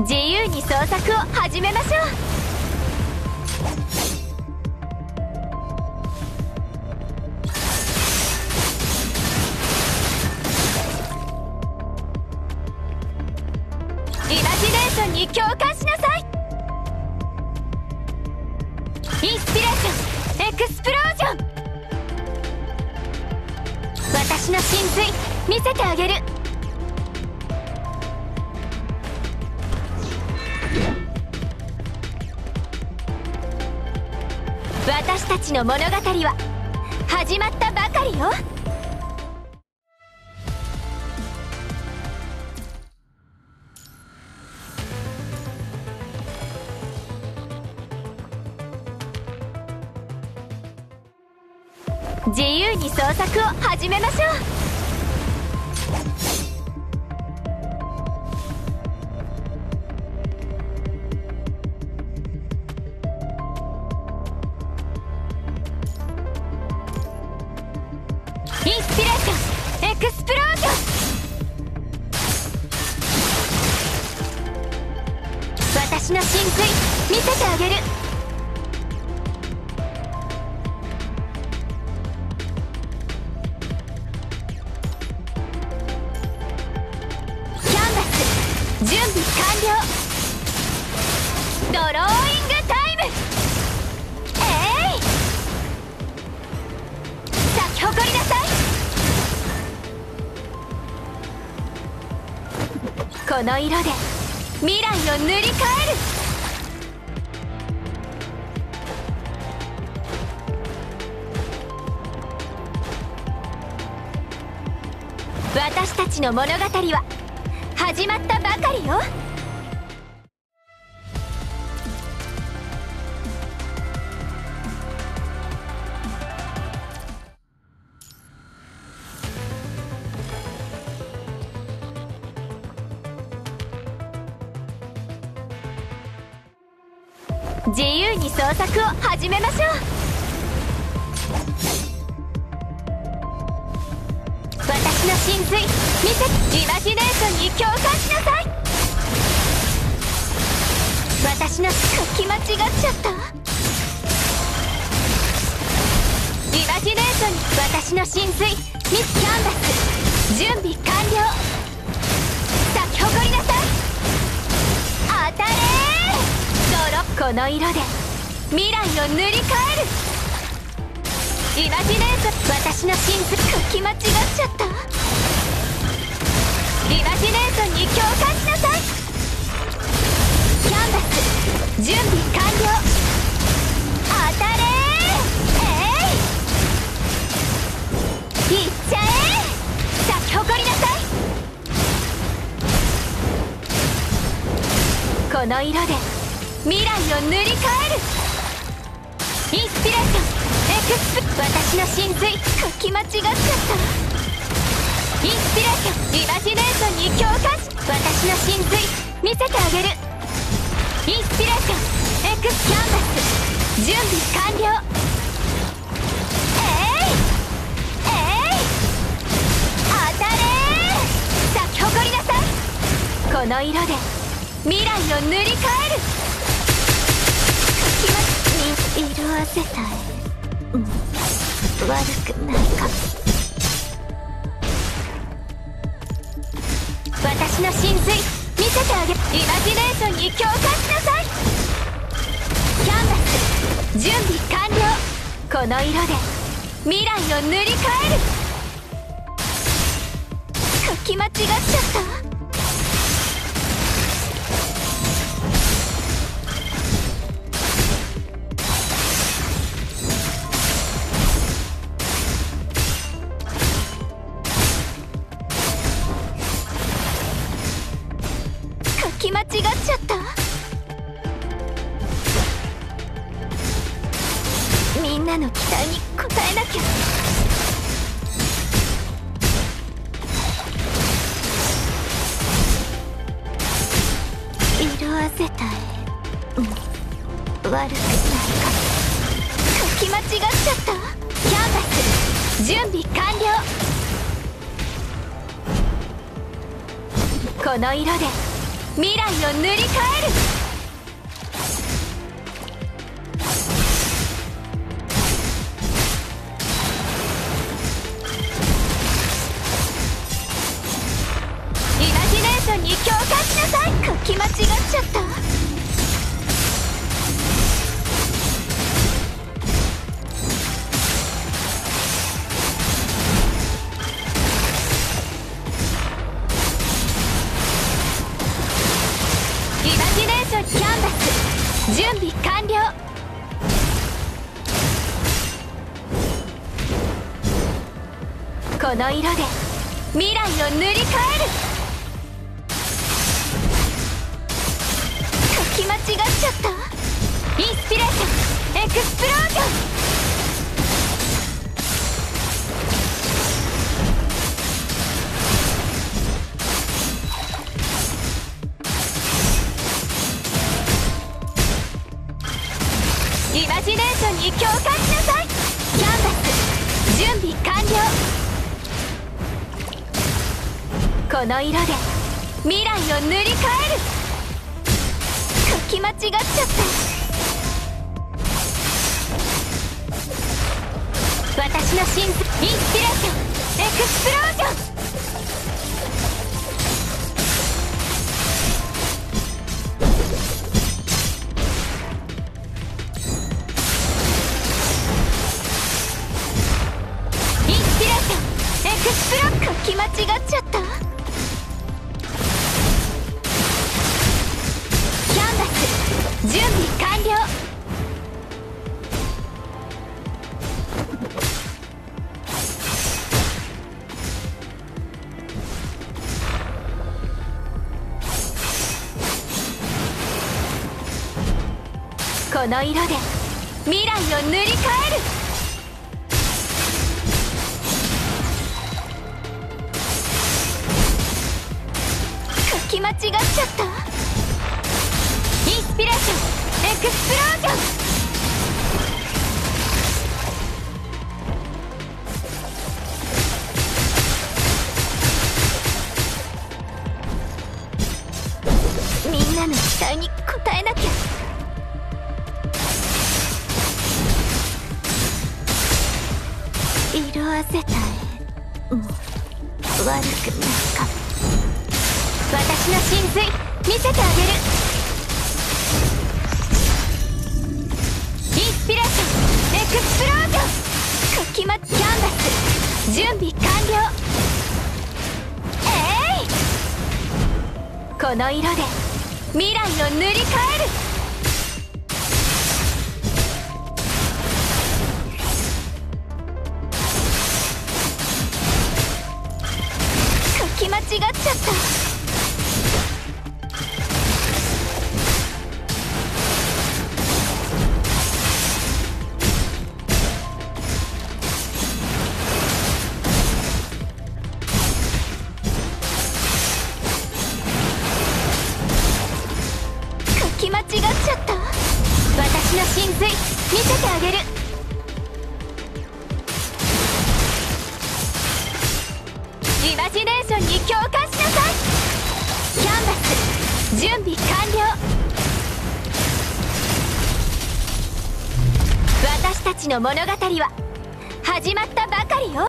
自由に創作を始めましょう。イマジネーションに共感しなさい。インスピレーションエクスプロージョン。私の真髄見せてあげる。私たちの物語は始まったばかりよ。自由に創作を始めましょう。私の真髄見せてあげる。キャンバス準備完了。ドローイングタイム。えい。咲き誇りなさい。この色で未来を塗り替える。私たちの物語は始まったばかりよ。自由に創作を始めましょう。私の真髄見せイマジネーションに共感しなさい。私の書き間違っちゃった。イマジネーションに私の真髄ミスキャンバス準備完了。咲き誇りなさい。当たれ泥この色で未来を塗り替える。イマジネーション私の真髄書き間違っちゃった？イマジネーションに共感しなさい！キャンバス準備完了！当たれえい！いっちゃえ咲き誇りなさい！この色で未来を塗り替える！インスピレーション！エクスプ私の真髄書き間違っちゃった。インスピレーションイマジネーションに共感し私の真髄見せてあげる。インスピレーションエクスキャンバス。準備完了えいえい当たれ咲き誇りなさい。この色で未来を塗り替える。書きまに色あせたいうん。悪くないか私の真髄見せてあげイマジネーションに共感しなさい。キャンバス準備完了。この色で未来を塗り替える。書き間違っちゃった。き間違っちゃったみんなの期待に応えなきゃ。色あせたい。うん。悪くないか。書き間違っちゃったキャンバス準備完了。この色で。未来を塗り替える。準備完了。この色で未来を塗り替える。書き間違っちゃった。インスピレーションエクスプロージョン。ションに共感しなさいキャンバス準備完了この色で未来を塗り替える書き間違っちゃった私の真インスピレーションエクスプロージョン気間違っちゃったキャンバス準備完了。この色で未来を塗り替える。気間違っちゃった？インスピレーションエクスプロージョン。みんなの期待に応えなきゃ。色あせた絵。も悪くないかも。私の真髄見せてあげる。インスピレーションエクスプロージョン。書きまキャンバス準備完了。えい！この色で未来を塗り替える。間違っちゃった。イマジネーションに共感しなさい。キャンバス。準備完了。私たちの物語は始まったばかりよ。